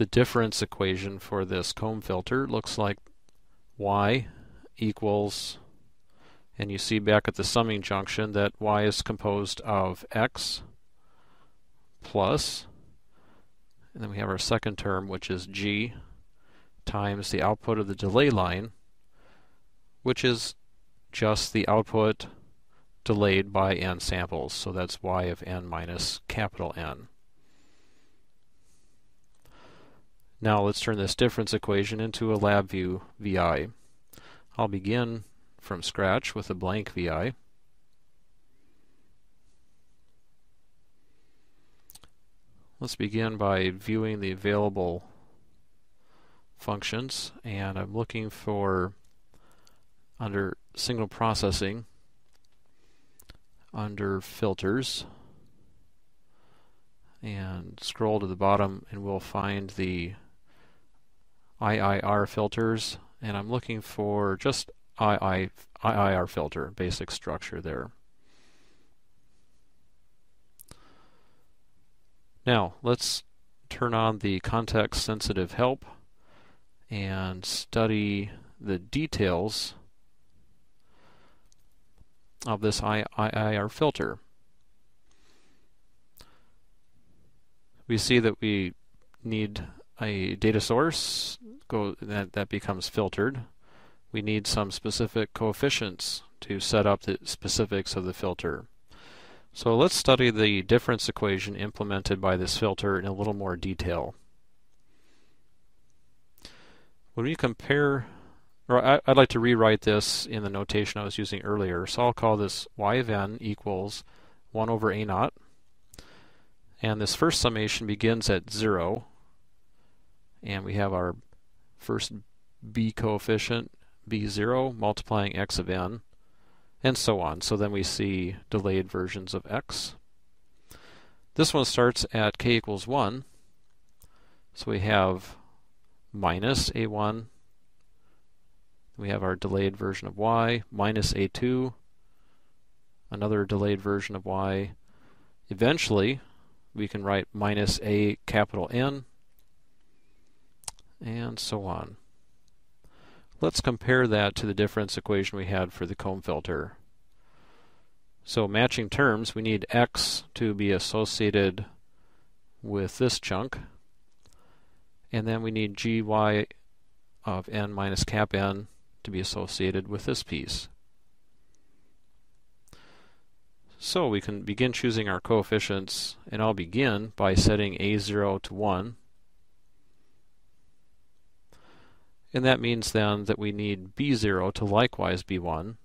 the difference equation for this comb filter looks like y equals, and you see back at the summing junction that y is composed of x plus, and then we have our second term which is g times the output of the delay line, which is just the output delayed by n samples. So that's y of n minus capital N. Now let's turn this difference equation into a LabVIEW VI. I'll begin from scratch with a blank VI. Let's begin by viewing the available functions and I'm looking for under signal processing under filters and scroll to the bottom and we'll find the IIR filters and I'm looking for just II, IIR filter, basic structure there. Now let's turn on the context sensitive help and study the details of this IIR filter. We see that we need a data source go that, that becomes filtered. We need some specific coefficients to set up the specifics of the filter. So let's study the difference equation implemented by this filter in a little more detail. When we compare, or I, would like to rewrite this in the notation I was using earlier. So I'll call this y of n equals 1 over a naught. And this first summation begins at 0. And we have our first b coefficient, b0, multiplying x of n, and so on. So then we see delayed versions of x. This one starts at k equals 1. So we have minus a1. We have our delayed version of y, minus a2, another delayed version of y. Eventually, we can write minus a capital N, and so on. Let's compare that to the difference equation we had for the comb filter. So matching terms, we need x to be associated with this chunk, and then we need gy of n minus cap n to be associated with this piece. So we can begin choosing our coefficients, and I'll begin by setting a0 to 1. And that means then that we need b0 to likewise be 1.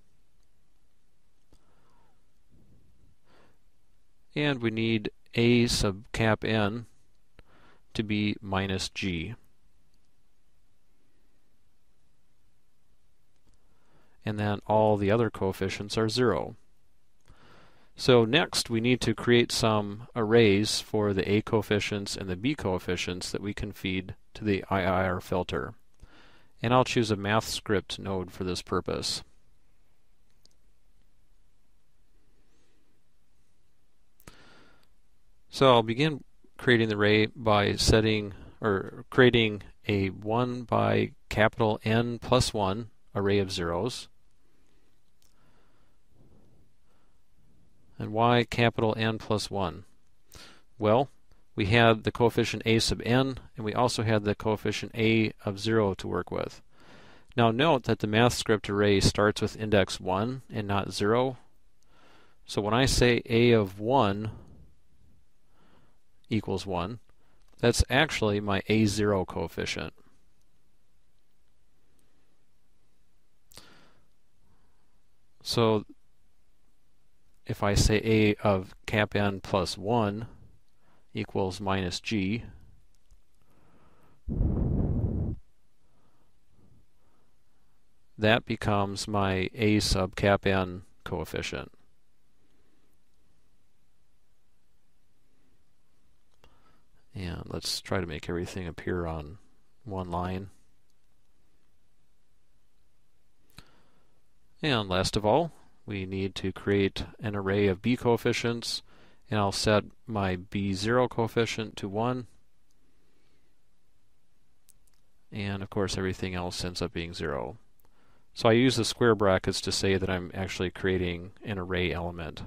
And we need a sub cap n to be minus g. And then all the other coefficients are 0. So next we need to create some arrays for the a coefficients and the b coefficients that we can feed to the IIR filter. And I'll choose a MathScript node for this purpose. So I'll begin creating the array by setting or creating a 1 by capital N plus 1 array of zeros and y capital N plus 1. Well, we had the coefficient a sub n and we also had the coefficient a of 0 to work with. Now note that the MathScript array starts with index 1 and not 0. So when I say a of 1 equals 1, that's actually my A0 coefficient. So if I say A of cap n plus 1 equals minus g, that becomes my A sub cap n coefficient. And let's try to make everything appear on one line. And last of all, we need to create an array of b coefficients and I'll set my b0 coefficient to 1 and of course everything else ends up being 0. So I use the square brackets to say that I'm actually creating an array element.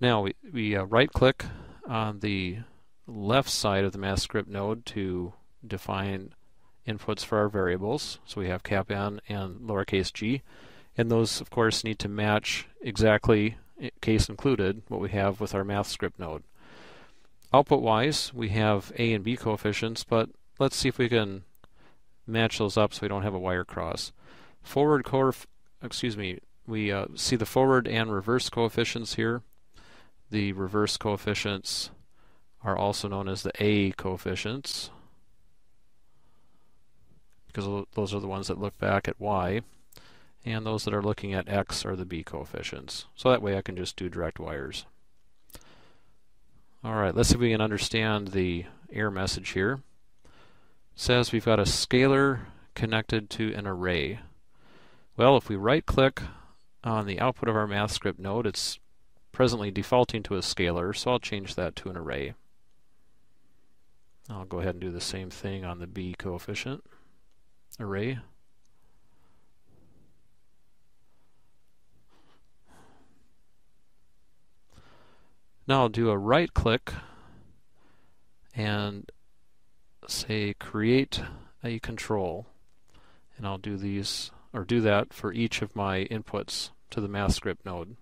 Now we, we uh, right click on the left side of the MathScript node to define inputs for our variables. So we have cap n and lowercase g. And those, of course, need to match exactly, case included, what we have with our MathScript node. Output-wise, we have a and b coefficients, but let's see if we can match those up so we don't have a wire cross. Forward excuse me, we uh, see the forward and reverse coefficients here. The reverse coefficients are also known as the A coefficients because those are the ones that look back at Y and those that are looking at X are the B coefficients. So that way I can just do direct wires. Alright, let's see if we can understand the error message here. It says we've got a scalar connected to an array. Well, if we right click on the output of our MathScript node, it's presently defaulting to a scalar, so I'll change that to an array. I'll go ahead and do the same thing on the B coefficient array. Now I'll do a right click and say create a control and I'll do these or do that for each of my inputs to the MathScript node.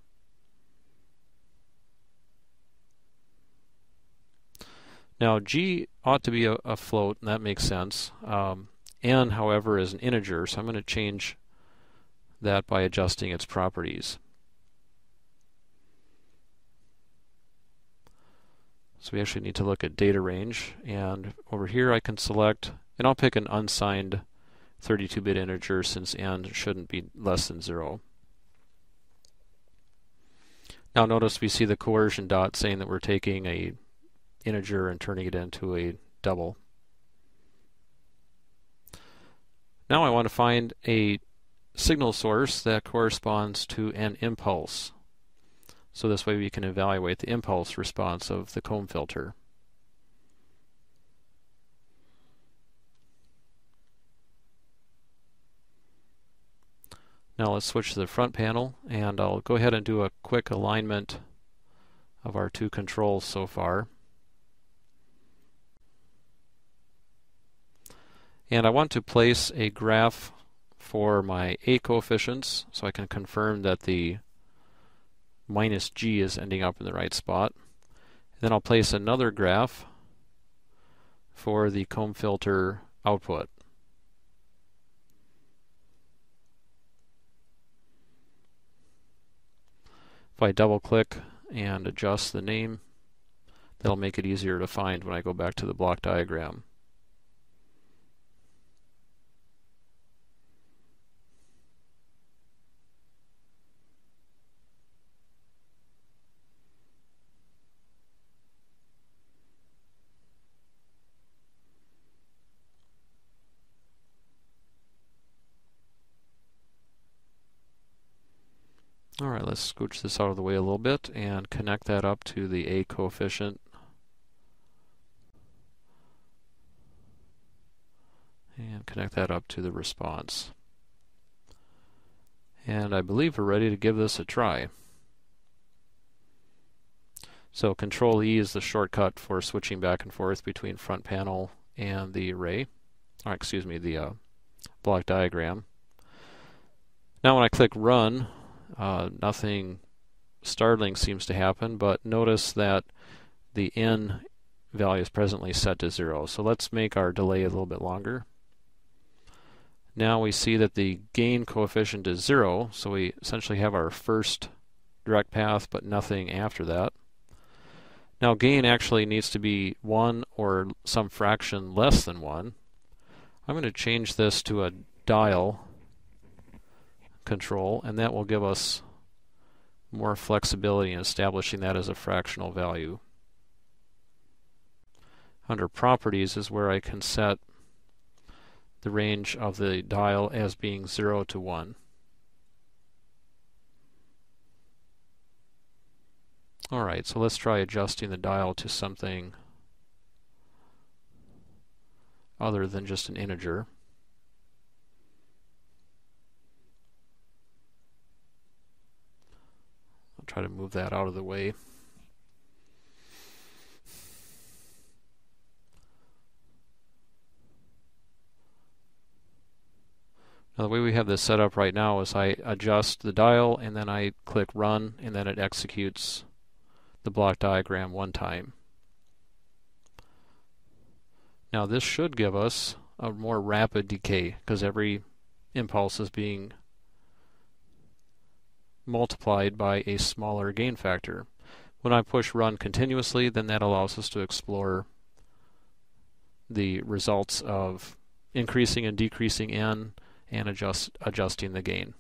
Now g ought to be a, a float, and that makes sense. Um, n, however, is an integer, so I'm going to change that by adjusting its properties. So we actually need to look at data range, and over here I can select, and I'll pick an unsigned 32-bit integer since n shouldn't be less than 0. Now notice we see the coercion dot saying that we're taking a integer and turning it into a double. Now I want to find a signal source that corresponds to an impulse. So this way we can evaluate the impulse response of the comb filter. Now let's switch to the front panel and I'll go ahead and do a quick alignment of our two controls so far. And I want to place a graph for my A coefficients so I can confirm that the minus G is ending up in the right spot. Then I'll place another graph for the comb filter output. If I double click and adjust the name, that'll make it easier to find when I go back to the block diagram. Alright, let's scooch this out of the way a little bit and connect that up to the A coefficient. And connect that up to the response. And I believe we're ready to give this a try. So Control E is the shortcut for switching back and forth between front panel and the array, or excuse me, the uh, block diagram. Now when I click Run, uh, nothing startling seems to happen, but notice that the n value is presently set to 0. So let's make our delay a little bit longer. Now we see that the gain coefficient is 0, so we essentially have our first direct path, but nothing after that. Now gain actually needs to be 1 or some fraction less than 1. I'm going to change this to a dial control, and that will give us more flexibility in establishing that as a fractional value. Under properties is where I can set the range of the dial as being 0 to 1. Alright, so let's try adjusting the dial to something other than just an integer. Try to move that out of the way. Now the way we have this set up right now is I adjust the dial and then I click run and then it executes the block diagram one time. Now this should give us a more rapid decay because every impulse is being multiplied by a smaller gain factor. When I push run continuously, then that allows us to explore the results of increasing and decreasing n and adjust adjusting the gain.